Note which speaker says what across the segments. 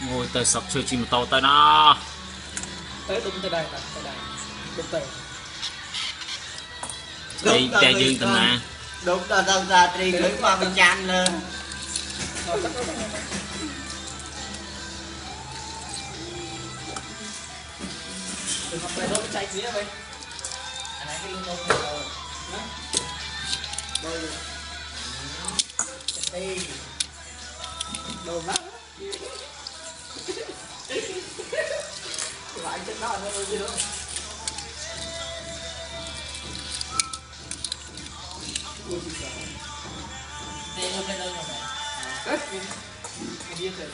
Speaker 1: ngồi tới sập chơi chim tàu tay na
Speaker 2: tới đúng tới đây tới đây. Đúng tới.
Speaker 1: Đây cha dương tầm nè
Speaker 3: đúng là tao ra tri gửi qua
Speaker 2: bên
Speaker 3: chan lên
Speaker 2: Hãy subscribe cho kênh Ghiền Mì Gõ
Speaker 4: Để không bỏ lỡ những video hấp dẫn
Speaker 2: đồ má lại trên đó nó gì nữa
Speaker 4: Đây ôm lên ôm rồi
Speaker 2: Cất Cái điên rồi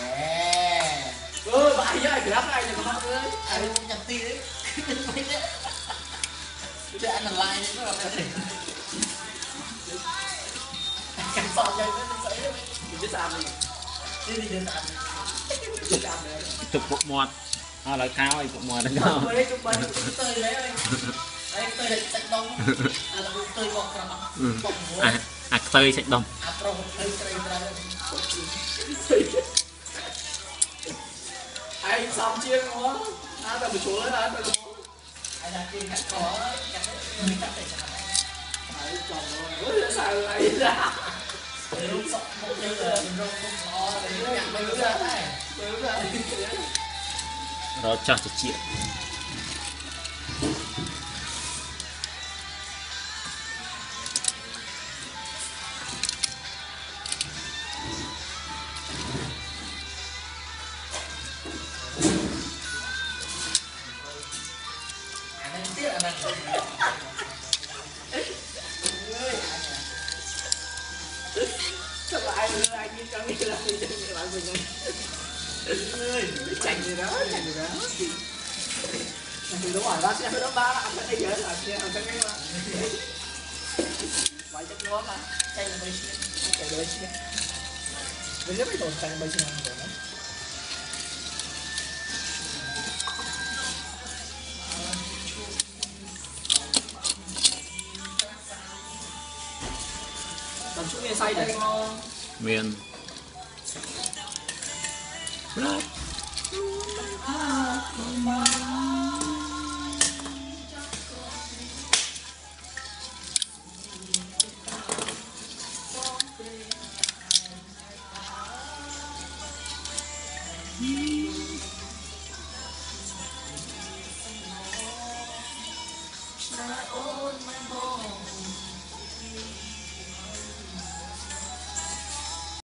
Speaker 4: Nè
Speaker 2: Ơ bà ấy ai grab ai cho nó ơi Ai
Speaker 4: cũng nhặt tí đấy Mấy đấy Chứ ăn là like đấy nó là Cảm sao nhanh
Speaker 2: Mình biết sao mình
Speaker 1: chục bộ mọt à, là cao ấy bộ mọt đấy không à, à tơi sạch đồng
Speaker 2: anh xong chiếc nó à tao bị chúa lên anh
Speaker 4: anh
Speaker 5: là
Speaker 4: khi khách có khách
Speaker 5: mình khách
Speaker 4: phải
Speaker 5: trả
Speaker 2: lại chồng rồi sao lại ra
Speaker 1: រកចាស់តិច
Speaker 4: à nên
Speaker 5: tiếc là
Speaker 4: mình
Speaker 2: Sao lại nữa, ai như trong cái là đi chân như lại mình này. Ơi, chạy gì đó, chạy gì đó. Thì đúng rồi, đó sẽ đó ba anh thấy dễ là kia, anh sẽ cái. Vậy chắc nó mà.
Speaker 4: chạy là mấy
Speaker 2: Chạy đợi xe. Mình rất bây giờ rồi đó. Tầm xuống nghe say
Speaker 1: miền berat